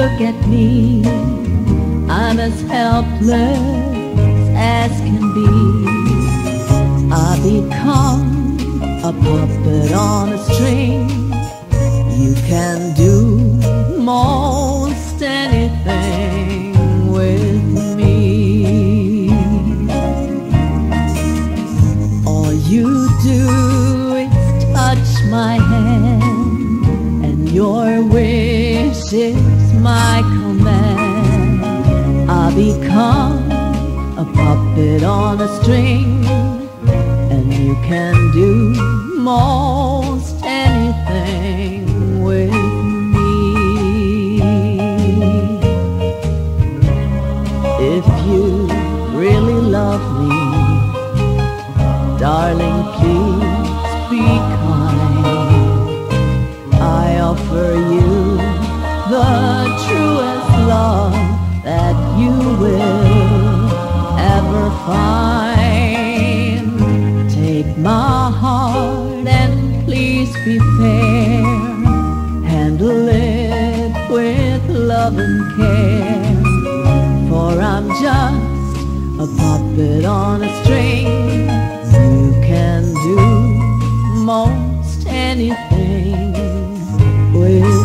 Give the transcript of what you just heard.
look at me, I'm as helpless as can be. I become a puppet on a string. You can do most anything with me. All you do is touch my hand, my command. I become a puppet on a string, and you can do most be fair. Handle it with love and care. For I'm just a puppet on a string. You can do most anything with